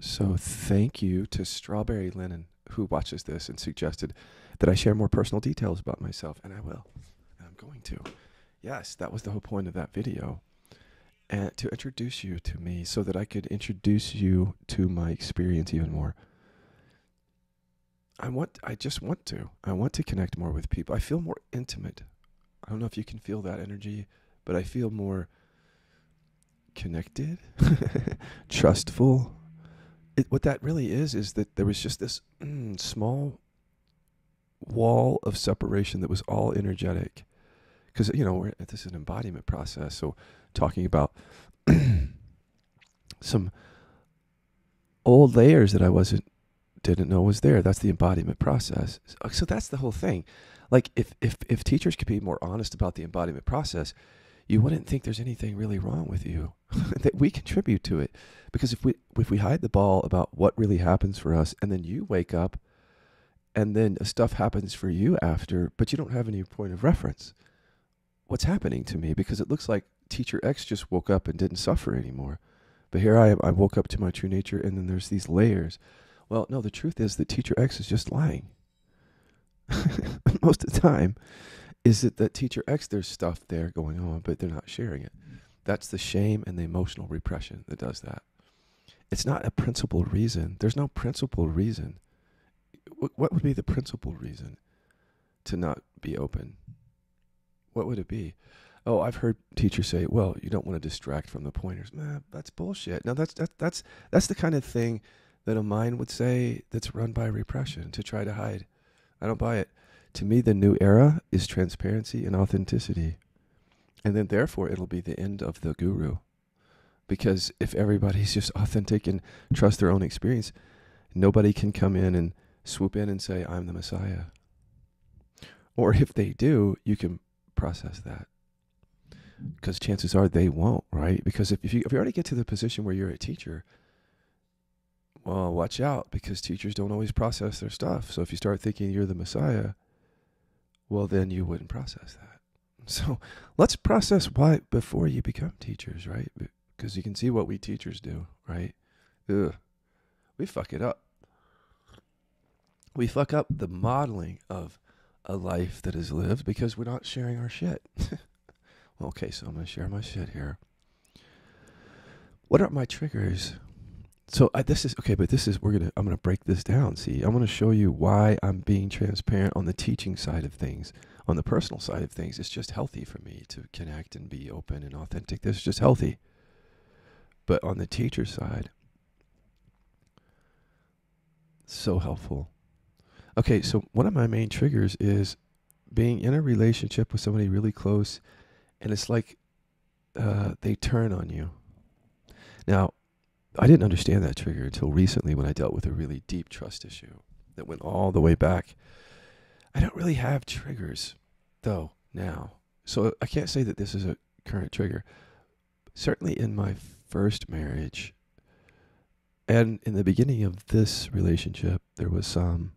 So thank you to Strawberry Lennon who watches this and suggested that I share more personal details about myself, and I will. I'm going to. Yes, that was the whole point of that video. And to introduce you to me so that I could introduce you to my experience even more. I want I just want to. I want to connect more with people. I feel more intimate. I don't know if you can feel that energy, but I feel more connected, trustful. It, what that really is is that there was just this mm, small wall of separation that was all energetic. Because you know this is an embodiment process, so talking about some old layers that I wasn't didn't know was there. That's the embodiment process. So that's the whole thing. Like if if if teachers could be more honest about the embodiment process, you wouldn't think there's anything really wrong with you. that we contribute to it. Because if we if we hide the ball about what really happens for us and then you wake up and then stuff happens for you after, but you don't have any point of reference. What's happening to me? Because it looks like teacher X just woke up and didn't suffer anymore. But here I am, I woke up to my true nature, and then there's these layers. Well, no, the truth is that teacher X is just lying. Most of the time, is it that teacher X, there's stuff there going on, but they're not sharing it. That's the shame and the emotional repression that does that. It's not a principal reason. There's no principal reason. What would be the principal reason to not be open? What would it be? Oh, I've heard teachers say, "Well, you don't want to distract from the pointers." Man, that's bullshit. Now that's that's that's that's the kind of thing that a mind would say that's run by repression to try to hide. I don't buy it. To me, the new era is transparency and authenticity. And then, therefore, it'll be the end of the guru. Because if everybody's just authentic and trust their own experience, nobody can come in and swoop in and say, I'm the Messiah. Or if they do, you can process that. Because chances are they won't, right? Because if, if, you, if you already get to the position where you're a teacher, well, watch out because teachers don't always process their stuff. So if you start thinking you're the Messiah, well, then you wouldn't process that. So let's process why before you become teachers, right? Because you can see what we teachers do, right? Ugh. We fuck it up. We fuck up the modeling of a life that is lived because we're not sharing our shit. okay, so I'm going to share my shit here. What are my triggers? So I, this is okay, but this is we're gonna I'm gonna break this down. See, I'm gonna show you why I'm being transparent on the teaching side of things. On the personal side of things, it's just healthy for me to connect and be open and authentic. This is just healthy. But on the teacher side, so helpful. Okay, so one of my main triggers is being in a relationship with somebody really close, and it's like uh, they turn on you. Now, I didn't understand that trigger until recently when I dealt with a really deep trust issue that went all the way back. I don't really have triggers, though, now. So I can't say that this is a current trigger. Certainly in my first marriage and in the beginning of this relationship, there was some,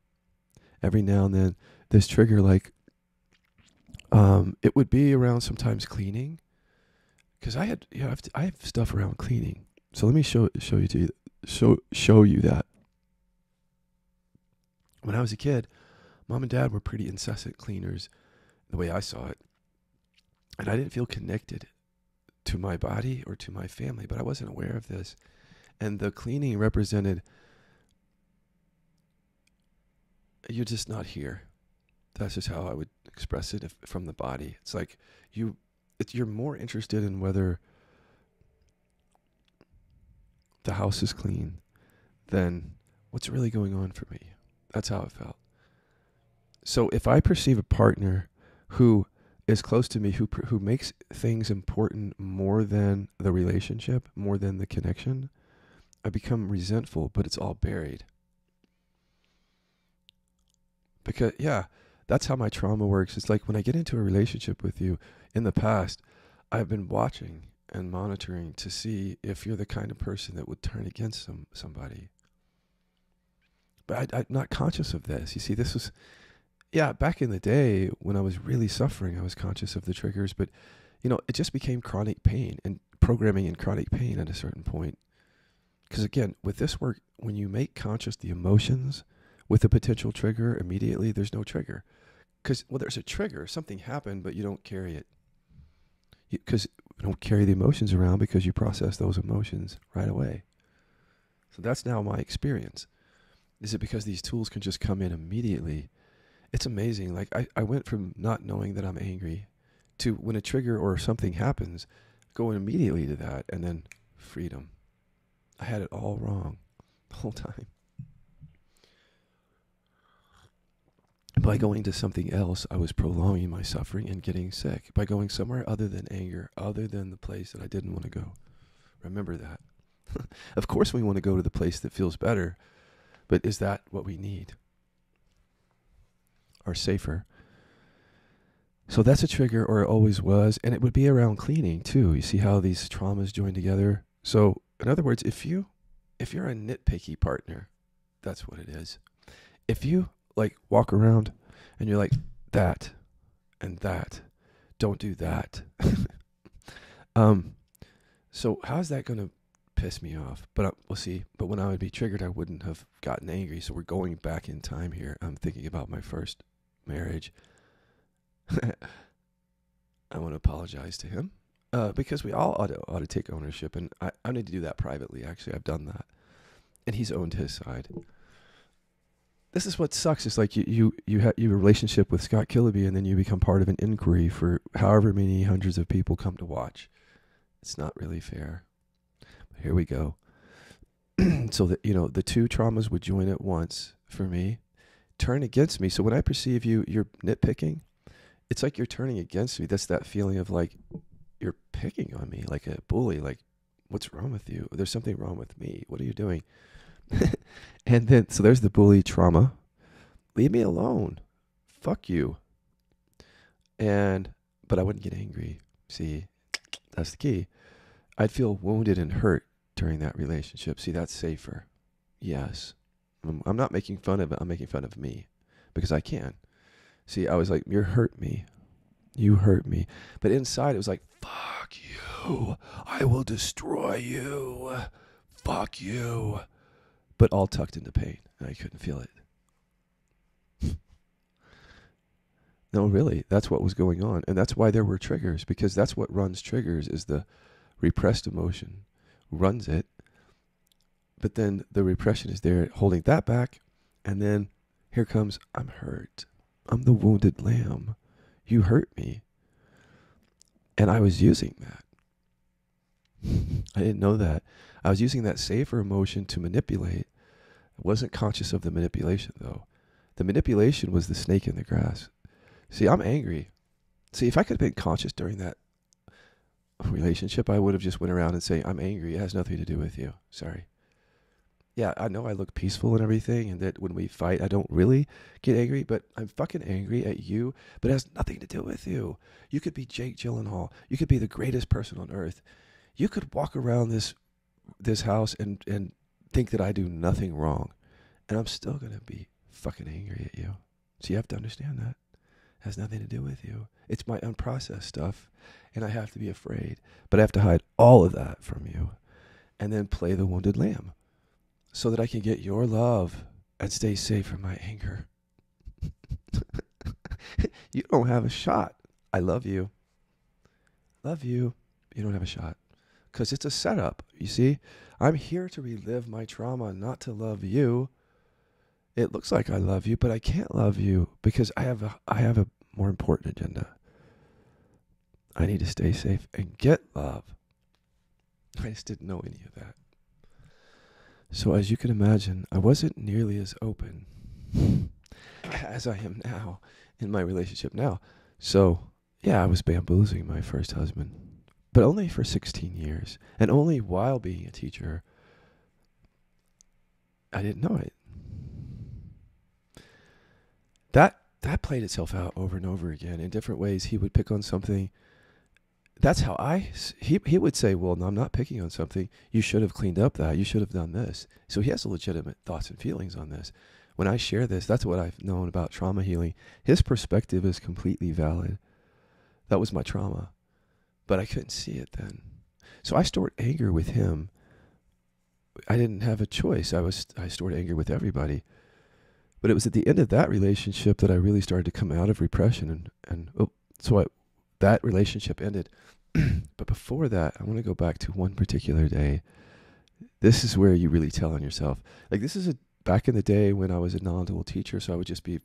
every now and then, this trigger, like, um, it would be around sometimes cleaning. Because I had, you know, I have, I have stuff around cleaning so let me show show you to show show you that. When I was a kid, mom and dad were pretty incessant cleaners, the way I saw it, and I didn't feel connected to my body or to my family, but I wasn't aware of this, and the cleaning represented you're just not here. That's just how I would express it if, from the body. It's like you, it, you're more interested in whether the house is clean, then what's really going on for me? That's how it felt. So if I perceive a partner who is close to me, who who makes things important more than the relationship, more than the connection, I become resentful, but it's all buried. Because yeah, that's how my trauma works. It's like when I get into a relationship with you in the past, I've been watching and monitoring to see if you're the kind of person that would turn against some somebody. But I, am not conscious of this. You see, this was, yeah, back in the day when I was really suffering, I was conscious of the triggers. But you know, it just became chronic pain and programming in chronic pain at a certain point. because again, with this work, when you make conscious the emotions with a potential trigger immediately, there's no trigger. Because, well, there's a trigger, something happened, but you don't carry it. Because you don't carry the emotions around because you process those emotions right away. So that's now my experience. Is it because these tools can just come in immediately? It's amazing. Like, I, I went from not knowing that I'm angry to when a trigger or something happens, going immediately to that and then freedom. I had it all wrong the whole time. By going to something else, I was prolonging my suffering and getting sick. By going somewhere other than anger, other than the place that I didn't want to go. Remember that. of course, we want to go to the place that feels better, but is that what we need? Or safer? So that's a trigger, or it always was, and it would be around cleaning too. You see how these traumas join together. So, in other words, if you if you're a nitpicky partner, that's what it is. If you like walk around and you're like that and that, don't do that. um, so how's that to piss me off? But uh, we'll see. But when I would be triggered, I wouldn't have gotten angry. So we're going back in time here. I'm thinking about my first marriage I want to apologize to him uh, because we all ought to, ought to take ownership, and I, I need to do that privately. Actually, I've done that, and he's owned his side. This is what sucks. It's like you you you have you have a relationship with Scott Kiloby, and then you become part of an inquiry for however many hundreds of people come to watch. It's not really fair. But here we go. so that you know the two traumas would join at once for me, turn against me. So when I perceive you, you're nitpicking it's like you're turning against me. That's that feeling of like you're picking on me like a bully. Like, what's wrong with you? There's something wrong with me. What are you doing? and then, so there's the bully trauma. Leave me alone. Fuck you. And, but I wouldn't get angry. See, that's the key. I'd feel wounded and hurt during that relationship. See, that's safer. Yes. I'm, I'm not making fun of it. I'm making fun of me because I can. See, I was like, you hurt me. You hurt me. But inside, it was like, fuck you. I will destroy you. Fuck you. But all tucked into pain, and I couldn't feel it. no, really, that's what was going on. And that's why there were triggers, because that's what runs triggers is the repressed emotion runs it. But then the repression is there holding that back. And then here comes, I'm hurt. I'm the wounded lamb. You hurt me. And I was using that. I didn't know that. I was using that safer emotion to manipulate. Wasn't conscious of the manipulation, though. The manipulation was the snake in the grass. See, I'm angry. See, if I could have been conscious during that relationship, I would have just went around and say, "I'm angry. It has nothing to do with you. Sorry." yeah, I know I look peaceful and everything, and that when we fight, I don't really get angry, but I'm fucking angry at you, but it has nothing to do with you. You could be Jake Gyllenhaal. You could be the greatest person on earth. You could walk around this this house and and think that I do nothing wrong, and I'm still gonna be fucking angry at you. So you have to understand that. It has nothing to do with you. It's my unprocessed stuff, and I have to be afraid. But I have to hide all of that from you, and then play the wounded lamb so that I can get your love and stay safe from my anger. you don't have a shot. I love you. Love you. You don't have a shot. Because it's a setup. You see, I'm here to relive my trauma, not to love you. It looks like I love you, but I can't love you because I have a I have a more important agenda. I need to stay safe and get love. I just didn't know any of that. So, as you can imagine, I wasn't nearly as open as I am now in my relationship now. So, yeah, I was bamboozling my first husband, but only for 16 years, and only while being a teacher. I didn't know it. That that played itself out over and over again in different ways. He would pick on something that's how I he he would say, "Well, no, I'm not picking on something. You should have cleaned up that. You should have done this." So he has legitimate thoughts and feelings on this. When I share this, that's what I've known about trauma healing. His perspective is completely valid. That was my trauma, but I couldn't see it then. So I stored anger with him I didn't have a choice. I was I stored anger with everybody. But it was at the end of that relationship that I really started to come out of repression and and oh, so I, that relationship ended. but before that, I want to go back to one particular day. This is where you really tell on yourself. Like this is a back in the day when I was a non-dual teacher, so I would just be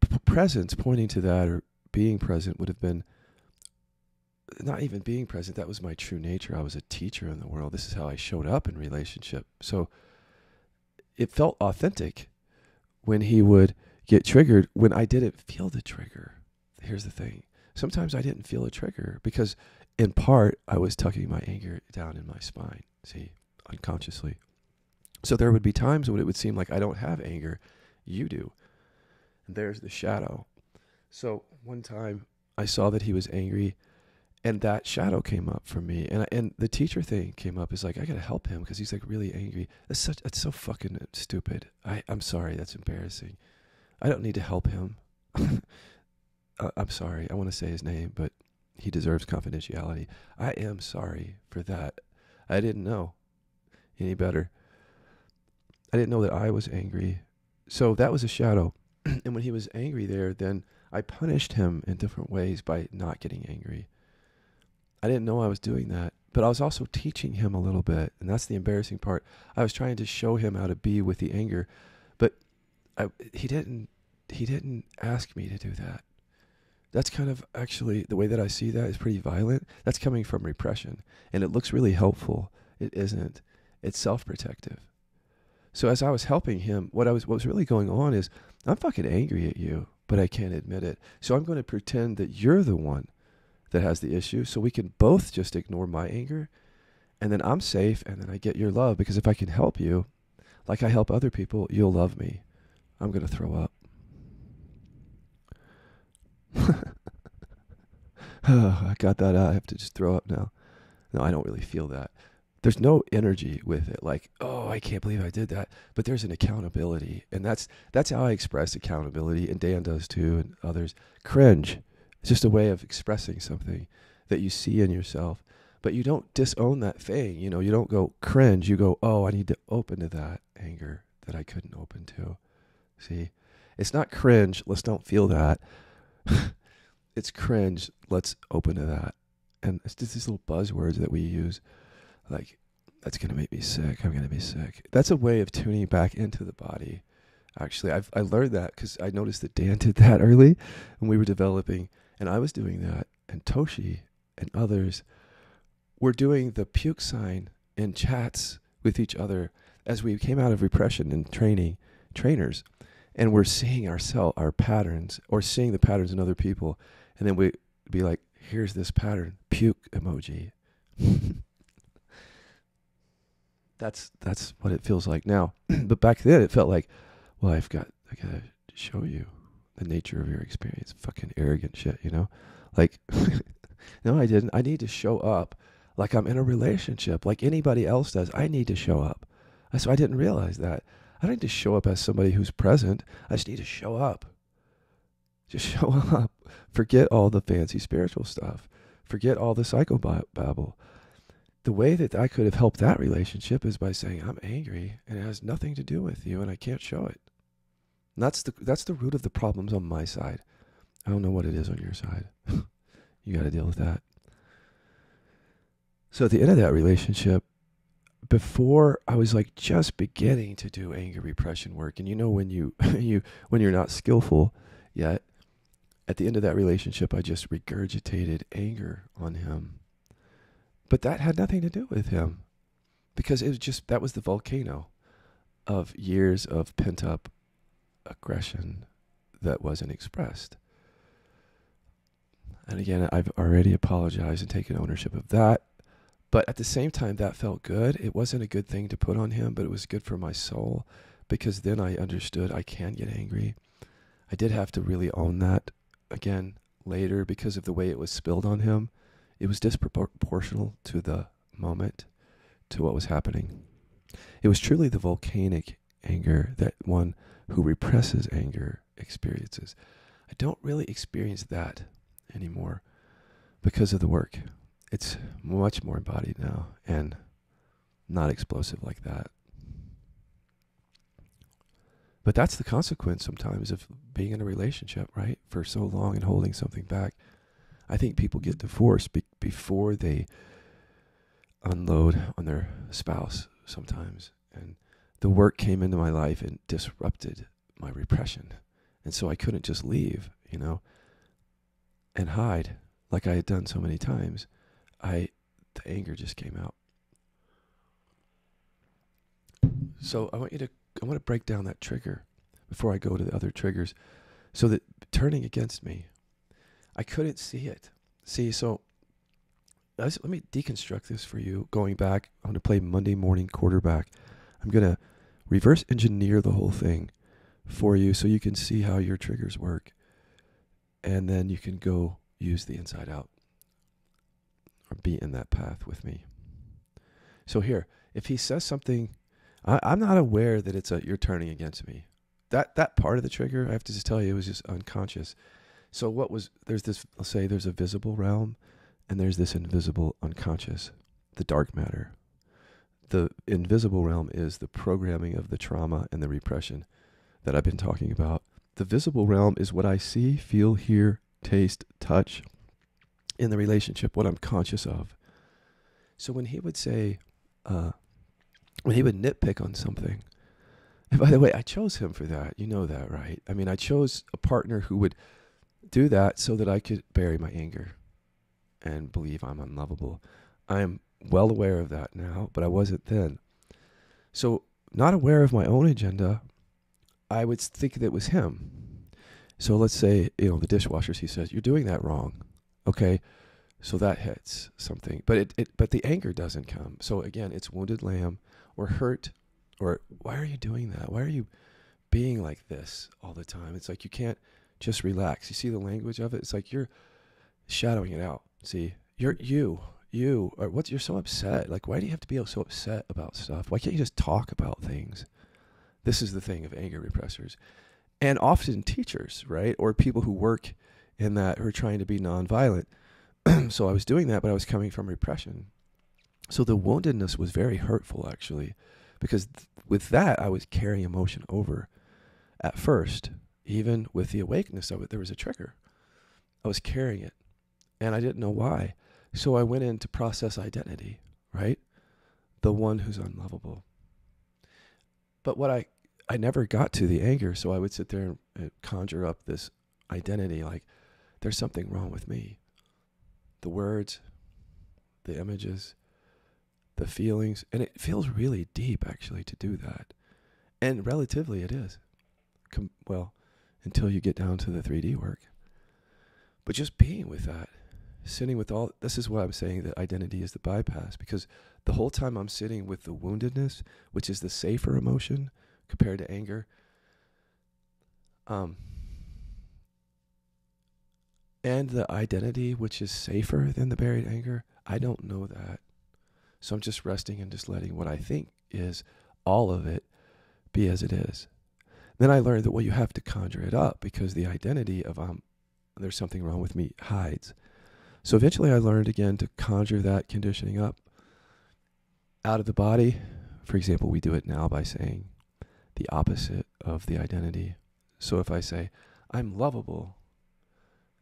p- present, pointing to that, or being present would have been not even being present. That was my true nature. I was a teacher in the world. This is how I showed up in relationship. So it felt authentic when he would get triggered when I didn't feel the trigger. Here's the thing. Sometimes I didn't feel a trigger because in part I was tucking my anger down in my spine, see, unconsciously. So there would be times when it would seem like I don't have anger, you do. And there's the shadow. So one time I saw that he was angry and that shadow came up for me and and the teacher thing came up is like I got to help him because he's like really angry. That's such that's so fucking stupid. I I'm sorry, that's embarrassing. I don't need to help him. I'm sorry. I want to say his name, but he deserves confidentiality. I am sorry for that. I didn't know any better. I didn't know that I was angry. So that was a shadow. and when he was angry there, then I punished him in different ways by not getting angry. I didn't know I was doing that, but I was also teaching him a little bit, and that's the embarrassing part. I was trying to show him how to be with the anger, but I, he didn't he didn't ask me to do that. That's kind of actually the way that I see that is pretty violent. That's coming from repression, and it looks really helpful. It isn't. It's self-protective. So as I was helping him, what I was what was really going on is I'm fucking angry at you, but I can't admit it. So I'm going to pretend that you're the one that has the issue, so we can both just ignore my anger, and then I'm safe, and then I get your love because if I can help you, like I help other people, you'll love me. I'm going to throw up. I got that out. I have to just throw up now. No, I don't really feel that there's no energy with it like oh i can't believe i did that but there's an accountability and that's that's how i express accountability and dan does too and others cringe it's just a way of expressing something that you see in yourself but you don't disown that thing you know you don't go cringe you go oh i need to open to that anger that i couldn't open to see it's not cringe let's don't feel that it's cringe let's open to that and it's just these little buzzwords that we use like that's gonna make me sick. I'm gonna be sick. That's a way of tuning back into the body. Actually, I've I learned that because I noticed that Dan did that early, and we were developing, and I was doing that, and Toshi and others were doing the puke sign in chats with each other as we came out of repression and training trainers, and we're seeing ourselves our patterns or seeing the patterns in other people, and then we'd be like, here's this pattern, puke emoji. that's that's what it feels like now. but back then it felt like, well, I've got I gotta show you the nature of your experience. Fucking arrogant shit, you know? Like no, I didn't. I need to show up like I'm in a relationship, like anybody else does. I need to show up. So I didn't realize that. I don't need to show up as somebody who's present. I just need to show up. Just show up. Forget all the fancy spiritual stuff. Forget all the psychobabble the way that I could have helped that relationship is by saying I'm angry and it has nothing to do with you and I can't show it. That's the that's the root of the problems on my side. I don't know what it is on your side. you got to deal with that. So at the end of that relationship, before I was like just beginning to do anger repression work, and you know when you you when you're not skillful yet, at the end of that relationship, I just regurgitated anger on him but that had nothing to do with him because it was just that was the volcano of years of pent up aggression that wasn't expressed. And again, I've already apologized and taken ownership of that. But at the same time, that felt good. It wasn't a good thing to put on him, but it was good for my soul because then I understood I can get angry. I did have to really own that again later because of the way it was spilled on him. It was disproportional to the moment, to what was happening. It was truly the volcanic anger that one who represses anger experiences. I don't really experience that anymore because of the work. It's much more embodied now and not explosive like that. But that's the consequence sometimes of being in a relationship, right? For so long and holding something back. I think people get divorced be- before they unload on their spouse sometimes. And the work came into my life and disrupted my repression. And so I couldn't just leave, you know, and hide like I had done so many times. I the anger just came out. So I want you to I want to break down that trigger before I go to the other triggers so that turning against me I couldn't see it. See, so let me deconstruct this for you. Going back, I'm going to play Monday morning quarterback. I'm going to reverse engineer the whole thing for you so you can see how your triggers work. And then you can go use the inside out or be in that path with me. So here, if he says something, I, am not aware that it's a you're turning against me. That that part of the trigger, I have to just tell you, it was just unconscious. So what was there's this let's say there's a visible realm and there's this invisible unconscious, the dark matter. The invisible realm is the programming of the trauma and the repression that I've been talking about. The visible realm is what I see, feel, hear, taste, touch in the relationship, what I'm conscious of. So when he would say, uh, when he would nitpick on something, and by the way, I chose him for that. You know that, right? I mean, I chose a partner who would do that so that I could bury my anger and believe I'm unlovable. I am well aware of that now, but I wasn't then. So, not aware of my own agenda, I would think that was him. So let's say, you know, the dishwashers, he says, You're doing that wrong. Okay. So that hits something. But it, it but the anger doesn't come. So again, it's wounded lamb or hurt or why are you doing that? Why are you being like this all the time? It's like you can't just relax. You see the language of it? It's like you're shadowing it out. See, you're you, you, or what? You're so upset. Like, why do you have to be so upset about stuff? Why can't you just talk about things? This is the thing of anger repressors, and often teachers, right, or people who work in that who are trying to be nonviolent. so I was doing that, but I was coming from repression. So the woundedness was very hurtful, actually, because th- with that I was carrying emotion over. At first, even with the awakeness of it, there was a trigger. I was carrying it and I didn't know why. So I went in to process identity, right? The one who's unlovable. But what I I never got to the anger, so I would sit there and conjure up this identity like there's something wrong with me. The words, the images, the feelings, and it feels really deep actually to do that. And relatively it is. Com- well, until you get down to the 3D work. But just being with that sitting with all this is why I'm saying that identity is the bypass because the whole time I'm sitting with the woundedness, which is the safer emotion compared to anger. Um and the identity which is safer than the buried anger, I don't know that. So I'm just resting and just letting what I think is all of it be as it is. Then I learned that well you have to conjure it up because the identity of um there's something wrong with me hides. So eventually I learned again to conjure that conditioning up out of the body. For example, we do it now by saying the opposite of the identity. So if I say, I'm lovable,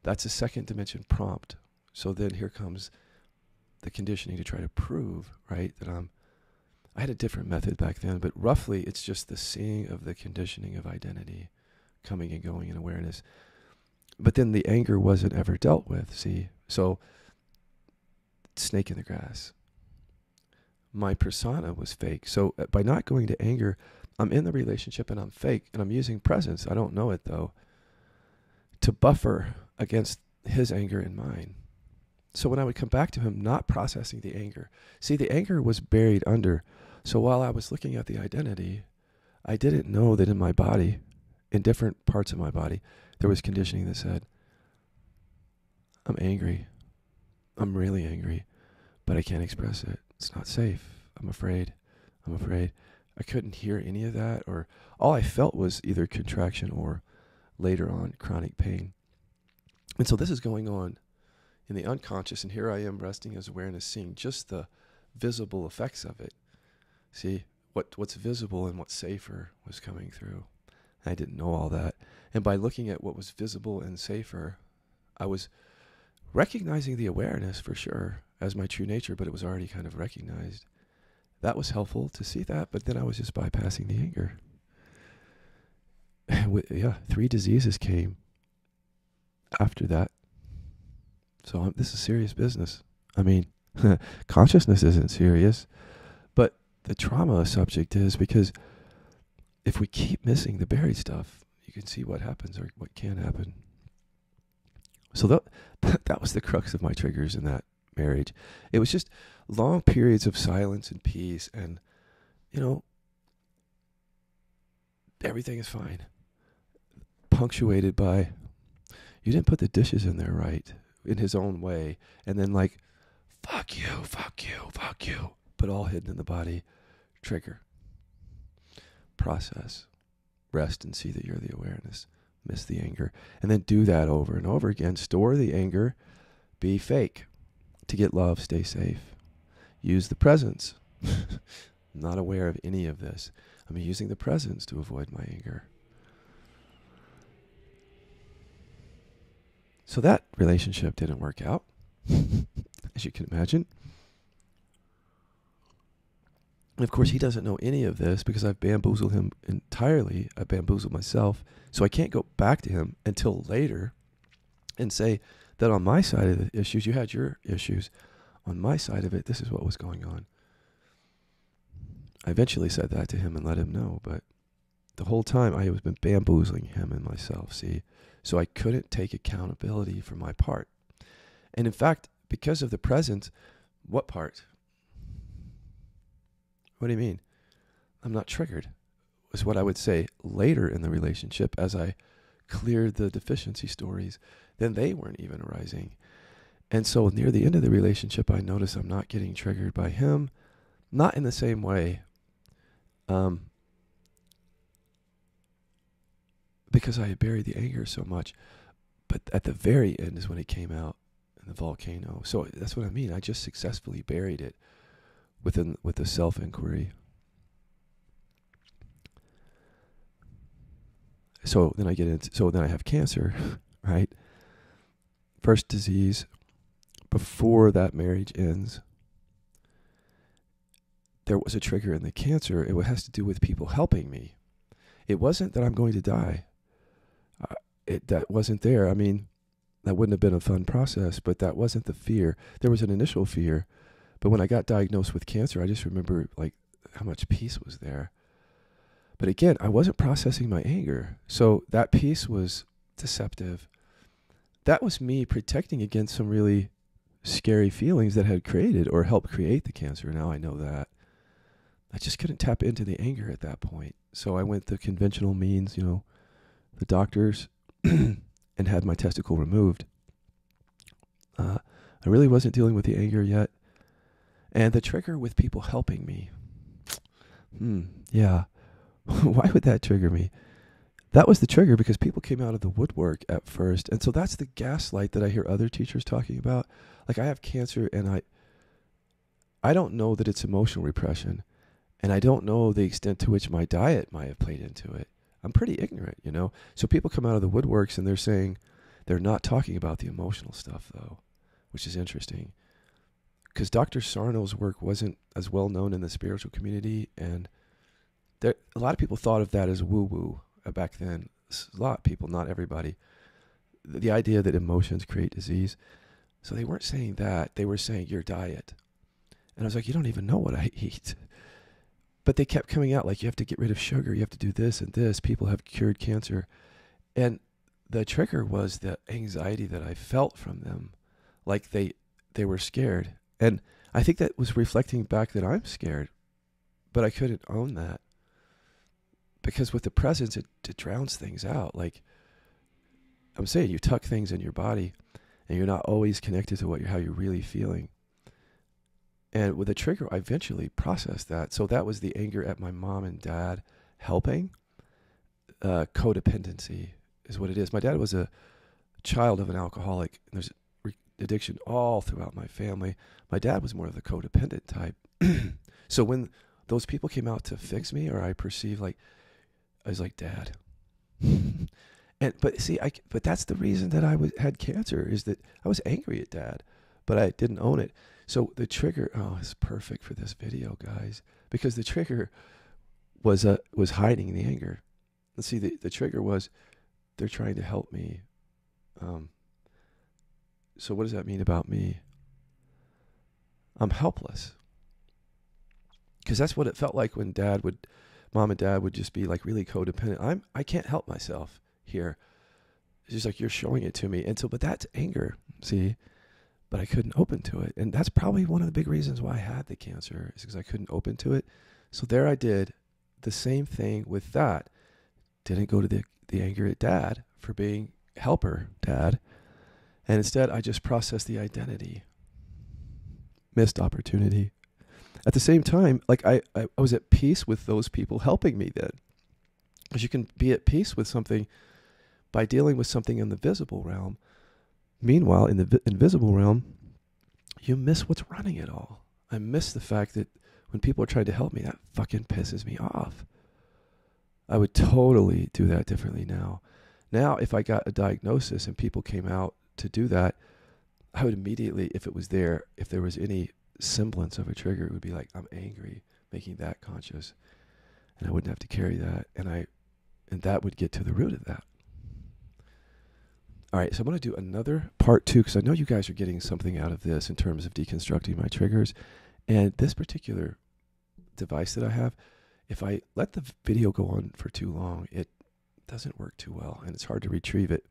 that's a second dimension prompt. So then here comes the conditioning to try to prove, right, that I'm. I had a different method back then, but roughly it's just the seeing of the conditioning of identity coming and going in awareness. But then the anger wasn't ever dealt with, see? So, snake in the grass. My persona was fake. So, uh, by not going to anger, I'm in the relationship and I'm fake and I'm using presence. I don't know it though. To buffer against his anger and mine. So, when I would come back to him, not processing the anger, see, the anger was buried under. So, while I was looking at the identity, I didn't know that in my body, in different parts of my body, there was conditioning that said, I'm angry. I'm really angry, but I can't express it. It's not safe. I'm afraid. I'm afraid. I couldn't hear any of that, or all I felt was either contraction or later on chronic pain. And so this is going on in the unconscious, and here I am resting as awareness, seeing just the visible effects of it. See, what what's visible and what's safer was coming through. I didn't know all that. And by looking at what was visible and safer, I was recognizing the awareness for sure as my true nature, but it was already kind of recognized. That was helpful to see that, but then I was just bypassing the anger. yeah, three diseases came after that. So this is serious business. I mean, consciousness isn't serious, but the trauma subject is because if we keep missing the buried stuff, you can see what happens or what can happen. So that that was the crux of my triggers in that marriage. It was just long periods of silence and peace and you know everything is fine. Punctuated by you didn't put the dishes in there right in his own way and then like fuck you, fuck you, fuck you, but all hidden in the body. Trigger. Process. Rest and see that you're the awareness. Miss the anger. And then do that over and over again. Store the anger. Be fake. To get love, stay safe. Use the presence. I'm not aware of any of this. I'm using the presence to avoid my anger. So that relationship didn't work out. as you can imagine. And of course, he doesn't know any of this because I've bamboozled him entirely. I bamboozled myself. So I can't go back to him until later and say that on my side of the issues, you had your issues. On my side of it, this is what was going on. I eventually said that to him and let him know, but the whole time I was been bamboozling him and myself, see? So I couldn't take accountability for my part. And in fact, because of the present, what part? What do you mean? I'm not triggered, was what I would say later in the relationship as I cleared the deficiency stories. Then they weren't even arising. And so near the end of the relationship, I notice I'm not getting triggered by him, not in the same way. Um, because I had buried the anger so much. But at the very end is when it came out in the volcano. So that's what I mean. I just successfully buried it within with the self inquiry. So then I get into so then I have cancer, right? First disease before that marriage ends. There was a trigger in the cancer. It has to do with people helping me. It wasn't that I'm going to die. Uh, it that wasn't there. I mean, that wouldn't have been a fun process, but that wasn't the fear. There was an initial fear, but when I got diagnosed with cancer, I just remember like how much peace was there. But again, I wasn't processing my anger. So that peace was deceptive. That was me protecting against some really scary feelings that had created or helped create the cancer. Now I know that. I just couldn't tap into the anger at that point. So I went the conventional means, you know, the doctors and had my testicle removed. Uh, I really wasn't dealing with the anger yet. And the trigger with people helping me. Hmm, yeah. Why would that trigger me? That was the trigger because people came out of the woodwork at first. And so that's the gaslight that I hear other teachers talking about. Like I have cancer and I I don't know that it's emotional repression. And I don't know the extent to which my diet might have played into it. I'm pretty ignorant, you know. So people come out of the woodworks and they're saying they're not talking about the emotional stuff though, which is interesting. Because Dr. Sarno's work wasn't as well known in the spiritual community, and there a lot of people thought of that as woo woo uh, back then. A lot of people, not everybody. The, the idea that emotions create disease. So they weren't saying that. They were saying your diet. And I was like, you don't even know what I eat but they kept coming out like you have to get rid of sugar, you have to do this and this. People have cured cancer, and the trigger was the anxiety that I felt from them, like they they were scared, and I think that was reflecting back that I'm scared, but I couldn't own that because with the presence it, it drowns things out. Like I'm saying, you tuck things in your body, and you're not always connected to what you're how you're really feeling. And with a trigger, I eventually processed that. So that was the anger at my mom and dad helping. Uh, codependency is what it is. My dad was a child of an alcoholic, there's addiction all throughout my family. My dad was more of the codependent type. so when those people came out to fix me, or I perceived like, I was like, Dad, and but see, I but that's the reason that I was had cancer is that I was angry at dad, but I didn't own it. So the trigger, oh, it's perfect for this video, guys, because the trigger was uh, was hiding the anger. Let's see, the the trigger was they're trying to help me. Um, so what does that mean about me? I'm helpless. Because that's what it felt like when dad would, mom and dad would just be like really codependent. I'm, I can't help myself here. It's just like you're showing it to me. And so, but that's anger, see? But I couldn't open to it. And that's probably one of the big reasons why I had the cancer is because I couldn't open to it. So there I did the same thing with that. Didn't go to the, the anger at dad for being helper dad. And instead, I just processed the identity. Missed opportunity. At the same time, like I, I, I was at peace with those people helping me then. Because you can be at peace with something by dealing with something in the visible realm. Meanwhile, in the vi- invisible realm, you miss what's running it all. I miss the fact that when people are trying to help me, that fucking pisses me off. I would totally do that differently now. Now, if I got a diagnosis and people came out to do that, I would immediately, if it was there, if there was any semblance of a trigger, it would be like, I'm angry, making that conscious. And I wouldn't have to carry that. And I, and that would get to the root of that. All right, so I'm going to do another part two because I know you guys are getting something out of this in terms of deconstructing my triggers. And this particular device that I have, if I let the video go on for too long, it doesn't work too well and it's hard to retrieve it.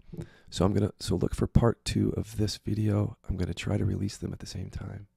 So I'm going to so look for part 2 of this video. I'm going to try to release them at the same time.